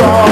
song.